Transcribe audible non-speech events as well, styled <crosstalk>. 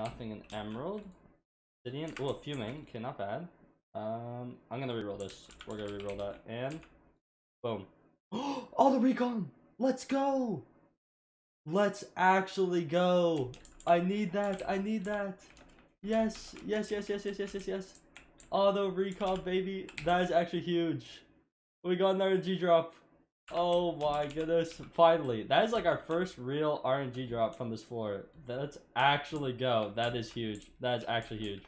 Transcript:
nothing, in emerald. Obsidian, oh, a fuming, okay, not bad. Um, I'm gonna reroll this. We're gonna reroll that, and boom. <gasps> oh, the recomb! Let's go! Let's actually go! I need that, I need that! Yes, yes, yes, yes, yes, yes, yes, yes. Auto recomb, baby. That is actually huge. We got another G drop. Oh my goodness. Finally. That is like our first real RNG drop from this floor. Let's actually go. That is huge. That is actually huge.